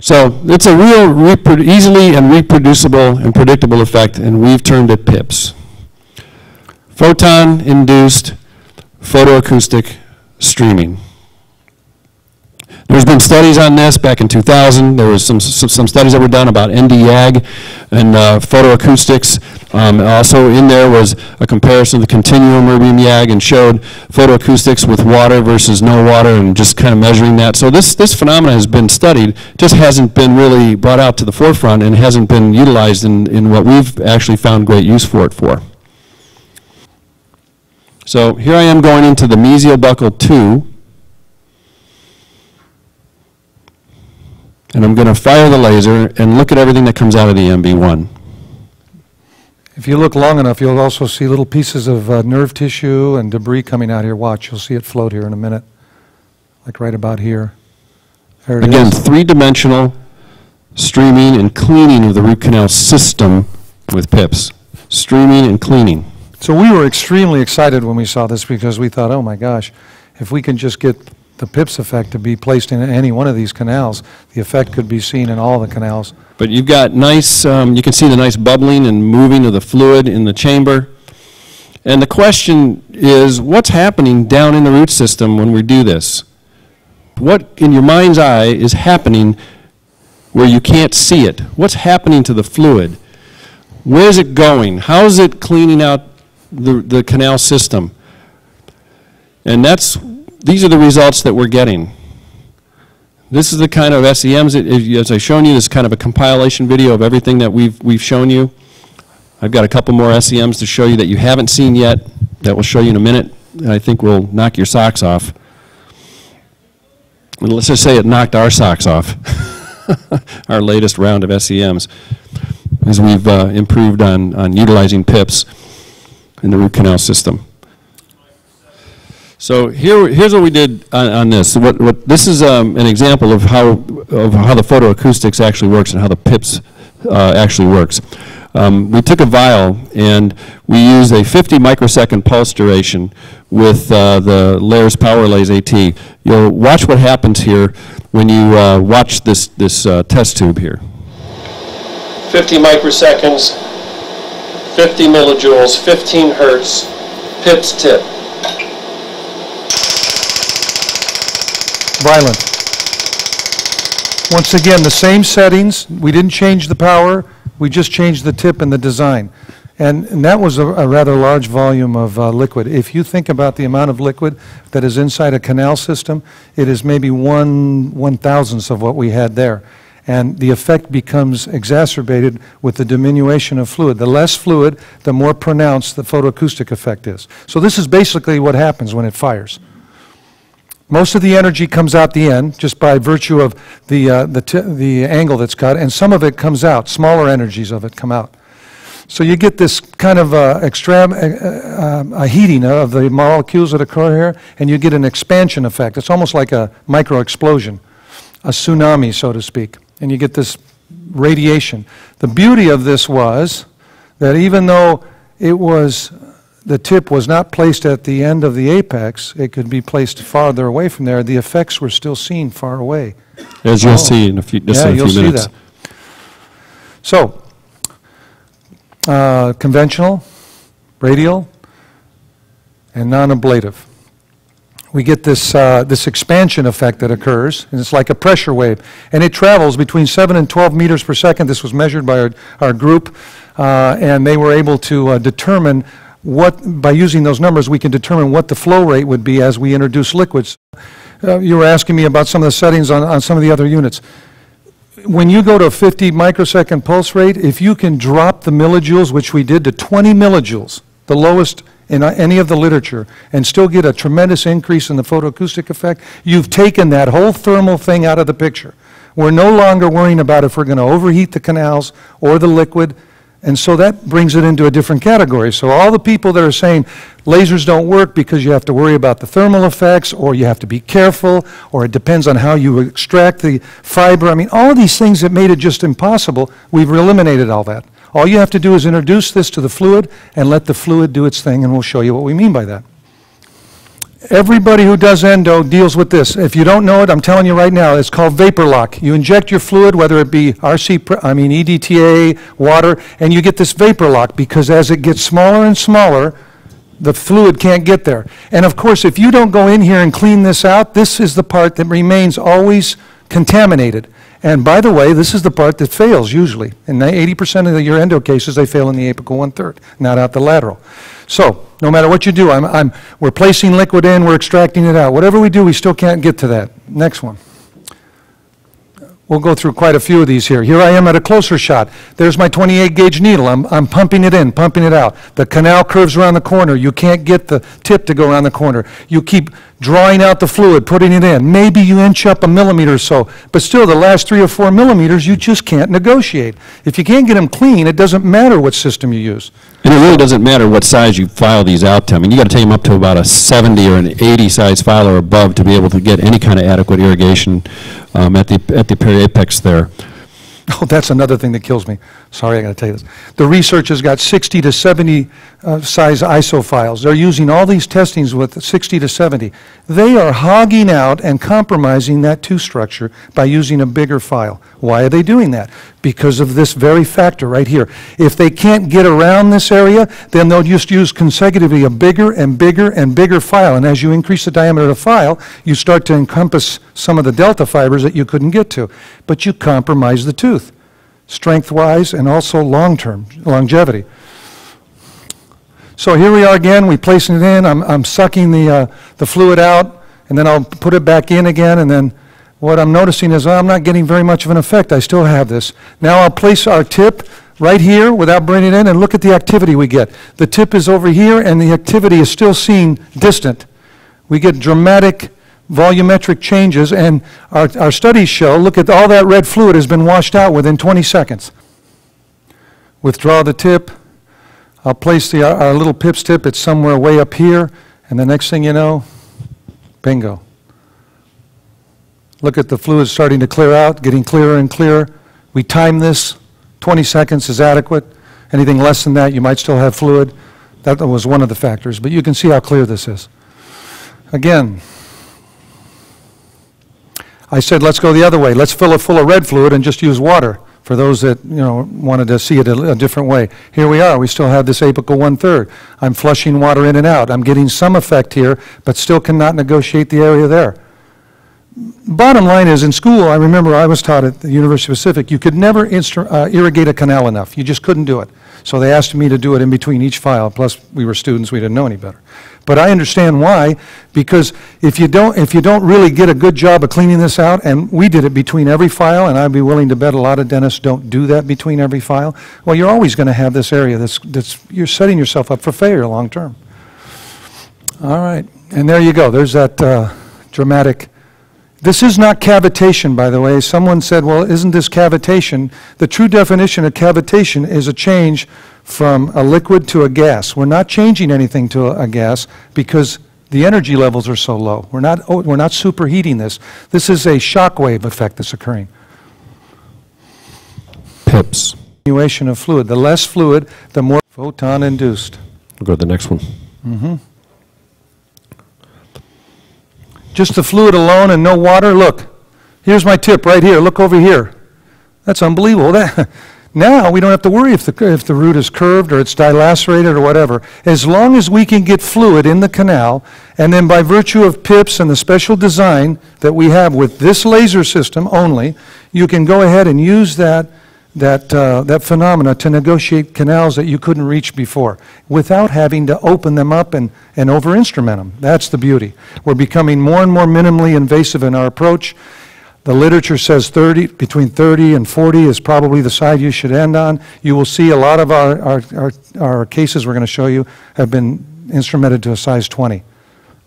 So it's a real easily and reproducible and predictable effect, and we've termed it PIPS. Photon-induced photoacoustic streaming. There's been studies on this back in 2000. There was some, some studies that were done about ND-YAG and uh, photoacoustics. Um, Also in there was a comparison of the continuum erbium YAG and showed photoacoustics with water versus no water and just kind of measuring that. So this, this phenomenon has been studied, just hasn't been really brought out to the forefront and hasn't been utilized in, in what we've actually found great use for it for. So here I am going into the mesial buccal 2. And I'm going to fire the laser and look at everything that comes out of the MB1. If you look long enough, you'll also see little pieces of uh, nerve tissue and debris coming out here. Watch, you'll see it float here in a minute, like right about here. There it Again, three-dimensional streaming and cleaning of the root canal system with PIPS. Streaming and cleaning. So we were extremely excited when we saw this because we thought, oh my gosh, if we can just get the PIPS effect to be placed in any one of these canals, the effect could be seen in all the canals. But you've got nice, um, you can see the nice bubbling and moving of the fluid in the chamber. And the question is, what's happening down in the root system when we do this? What, in your mind's eye, is happening where you can't see it? What's happening to the fluid? Where's it going? How is it cleaning out the, the canal system? And that's, these are the results that we're getting. This is the kind of SEMs, that- as I've shown you, this is kind of a compilation video of everything that we've, we've shown you. I've got a couple more SEMs to show you that you haven't seen yet, that we'll show you in a minute, and I think will knock your socks off. And let's just say it knocked our socks off, our latest round of SEMs, as we've uh, improved on, on utilizing PIPS in the root canal system. So here, here's what we did on, on this. What, what, this is um, an example of how, of how the photoacoustics actually works and how the PIPS uh, actually works. Um, we took a vial and we used a 50 microsecond pulse duration with uh, the Lares PowerLase AT. You'll watch what happens here when you uh, watch this, this uh, test tube here. 50 microseconds, 50 millijoules, 15 hertz, PIPS tip. Violent. Once again, the same settings, we didn't change the power, we just changed the tip and the design. And, and that was a, a rather large volume of uh, liquid. If you think about the amount of liquid that is inside a canal system, it is maybe one one thousandth of what we had there. And the effect becomes exacerbated with the diminution of fluid. The less fluid, the more pronounced the photoacoustic effect is. So this is basically what happens when it fires. Most of the energy comes out the end, just by virtue of the, uh, the, the angle that's cut, and some of it comes out, smaller energies of it come out. So you get this kind of uh, extra, uh, um, a heating of the molecules that occur here, and you get an expansion effect. It's almost like a micro explosion, a tsunami, so to speak. And you get this radiation. The beauty of this was that even though it was the tip was not placed at the end of the apex, it could be placed farther away from there, the effects were still seen far away. As you'll Oh. see in a few, just Yeah, in a you'll few see minutes. that. So, uh, conventional, radial, and non-ablative. We get this, uh, this expansion effect that occurs, and it's like a pressure wave. And it travels between 7 and 12 meters per second. This was measured by our, our group, uh, and they were able to uh, determine what, by using those numbers, we can determine what the flow rate would be as we introduce liquids. Uh, You were asking me about some of the settings on, on some of the other units when you go to a 50 microsecond pulse rate, if you can drop the millijoules, which we did to 20 millijoules, the lowest in uh, any of the literature, and still get a tremendous increase in the photoacoustic effect, you've taken that whole thermal thing out of the picture. We're no longer worrying about if we're going to overheat the canals or the liquid, and so that brings it into a different category. So all the people that are saying lasers don't work because you have to worry about the thermal effects, or you have to be careful, or it depends on how you extract the fiber, I mean, all of these things that made it just impossible, we've eliminated all that. All you have to do is introduce this to the fluid and let the fluid do its thing, and we'll show you what we mean by that. Everybody who does endo deals with this. If you don't know it, I'm telling you right now, it's called vapor lock. You inject your fluid, whether it be RC, I mean EDTA, water, and you get this vapor lock because as it gets smaller and smaller, the fluid can't get there. And of course, if you don't go in here and clean this out, this is the part that remains always contaminated. And by the way, this is the part that fails usually. In 80% of your endo cases, they fail in the apical one-third, not out the lateral. So, no matter what you do, I'm, I'm, we're placing liquid in, we're extracting it out. Whatever we do, we still can't get to that. Next one. We'll go through quite a few of these here. Here I am at a closer shot. There's my 28 gauge needle. I'm, I'm pumping it in, pumping it out. The canal curves around the corner. You can't get the tip to go around the corner. You keep drawing out the fluid, putting it in. Maybe you inch up a millimeter or so, but still the last three or four millimeters, you just can't negotiate. If you can't get them clean, it doesn't matter what system you use. And it really doesn't matter what size you file these out to. I mean, you got to take them up to about a 70 or an 80 size file or above to be able to get any kind of adequate irrigation um, at the, at the periapex there. Oh, that's another thing that kills me. Sorry, I got to tell you this. The research has got 60 to 70 uh, size ISO files. They're using all these testings with 60 to 70. They are hogging out and compromising that two structure by using a bigger file. Why are they doing that? Because of this very factor right here. If they can't get around this area, then they'll just use consecutively a bigger and bigger and bigger file. And as you increase the diameter of the file, you start to encompass some of the delta fibers that you couldn't get to. But you compromise the tooth strength-wise and also long-term, longevity. So here we are again, we placing it in, I'm, I'm sucking the, uh, the fluid out, and then I'll put it back in again, and then what I'm noticing is I'm not getting very much of an effect, I still have this. Now I'll place our tip right here without bringing it in, and look at the activity we get. The tip is over here, and the activity is still seen distant. We get dramatic volumetric changes, and our, our studies show, look at all that red fluid has been washed out within 20 seconds. Withdraw the tip. I'll place the, our little PIPS tip, it's somewhere way up here, and the next thing you know, bingo. Look at the fluid starting to clear out, getting clearer and clearer. We time this, 20 seconds is adequate. Anything less than that, you might still have fluid. That was one of the factors, but you can see how clear this is. Again, I said, let's go the other way. Let's fill it full of red fluid and just use water for those that, you know, wanted to see it a, a different way. Here we are. We still have this apical one-third. I'm flushing water in and out. I'm getting some effect here, but still cannot negotiate the area there. Bottom line is, in school, I remember I was taught at the University of Pacific, you could never uh, irrigate a canal enough. You just couldn't do it. So they asked me to do it in between each file, plus we were students, we didn't know any better. But I understand why, because if you don't, if you don't really get a good job of cleaning this out, and we did it between every file, and I'd be willing to bet a lot of dentists don't do that between every file, well, you're always going to have this area that's, that's, you're setting yourself up for failure long-term. All right, and there you go. There's that uh, dramatic this is not cavitation, by the way. Someone said, well, isn't this cavitation? The true definition of cavitation is a change from a liquid to a gas. We're not changing anything to a, gas because the energy levels are so low. We're not, oh, we're not superheating this. This is a shock wave effect that's occurring. PIPS. Continuation of fluid. The less fluid, the more photon induced. We'll go to the next one. Mm-hmm. Just the fluid alone and no water, look, here's my tip right here, look over here. That's unbelievable. That, now, we don't have to worry if the, if the root is curved or it's dilacerated or whatever. As long as we can get fluid in the canal, and then by virtue of PIPS and the special design that we have with this laser system only, you can go ahead and use that, that, uh, that phenomena to negotiate canals that you couldn't reach before without having to open them up and, and over-instrument them. That's the beauty. We're becoming more and more minimally invasive in our approach. The literature says 30, between 30 and 40 is probably the side you should end on. You will see a lot of our, our, our, our cases we're going to show you have been instrumented to a size 20.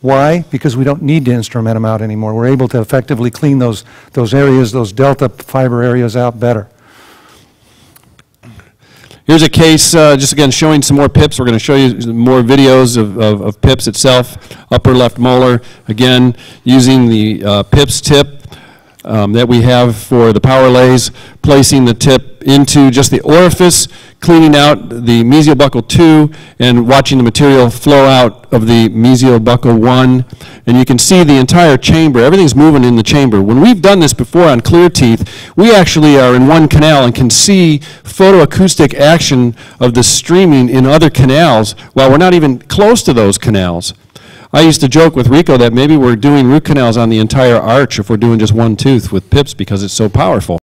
Why? Because we don't need to instrument them out anymore. We're able to effectively clean those, those areas, those delta fiber areas out better. Here's a case, uh, just again, showing some more PIPS. We're going to show you more videos of, of, of PIPS itself. Upper left molar, again, using the uh, PIPS tip. Um, that we have for the PowerLase, placing the tip into just the orifice, cleaning out the mesial buccal 2, and watching the material flow out of the mesial buccal 1. And you can see the entire chamber, everything's moving in the chamber. When we've done this before on clear teeth, we actually are in one canal and can see photoacoustic action of the streaming in other canals while we're not even close to those canals. I used to joke with Rico that maybe we're doing root canals on the entire arch if we're doing just one tooth with PIPS because it's so powerful.